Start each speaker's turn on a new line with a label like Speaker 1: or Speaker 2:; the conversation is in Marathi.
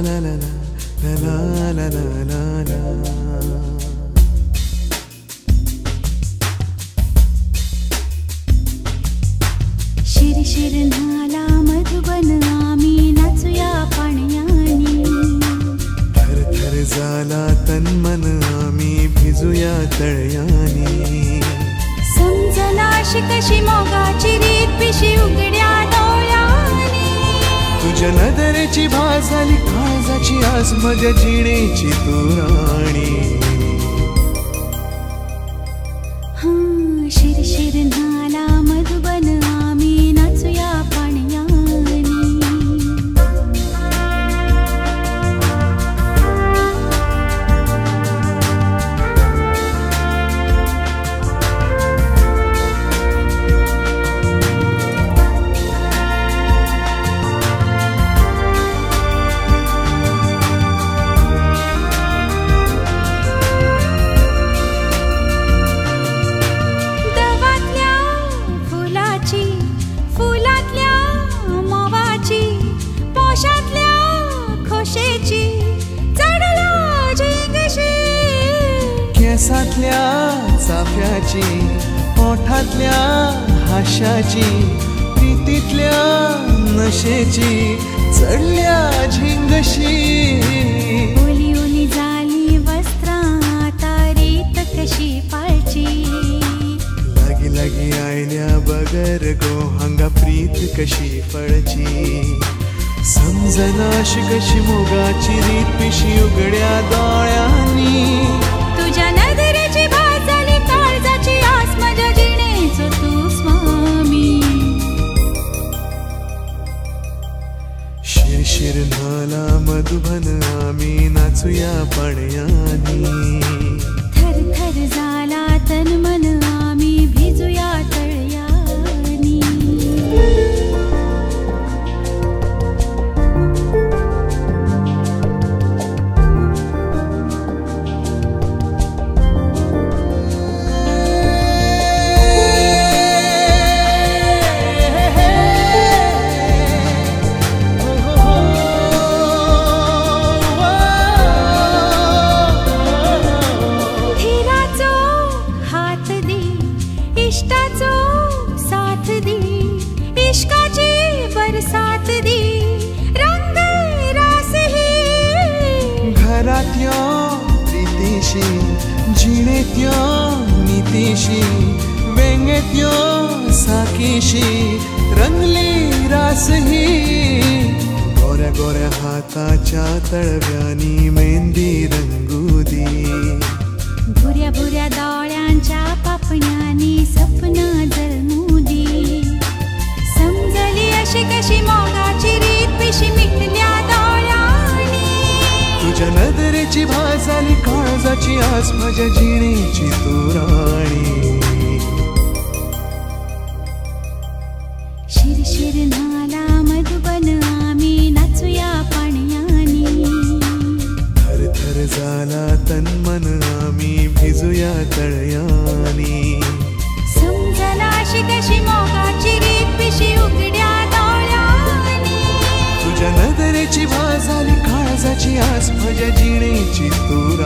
Speaker 1: la la la la
Speaker 2: la la झाला तन्मन आम्ही भिजूया तळयानी.
Speaker 1: समजला शिकशी मोगाची रीत पिशी उघड्या
Speaker 2: नजरेची भास झाली काळजाची आज माझ्या जिणेची तू राणी. केसातल्या चाफ्याची ओठातल्या हाशाची प्रीतीतल्या नशेची चढल्या झिंगशी.
Speaker 1: ओली ओली झाली वस्त्रां आता रीत कशी पाळची?
Speaker 2: लागी लागी आयल्या बगर गो हांगा प्रीत कशी फळची समजनाशी कशी मोगाची रीत पिशी उघड्या दोळ्यांनी आम्ही नाचूया
Speaker 1: इश्काची बरसात दी। रंग रास ही।
Speaker 2: घरातल्या प्रीतीशी जिणेत्यो नितीशी वेंगेत्यो साखीशी रंगली रास ही। गोऱ्या गोऱ्या हाताच्या तळव्यानी मेहंदी रंगुदी
Speaker 1: भुऱ्या भुऱ्या दोळ्यांच्या पापण्यांनी
Speaker 2: नजरेची भास काळजाची आस माझ्या जिणेची तू राणी आस भज जिणे चित्तूर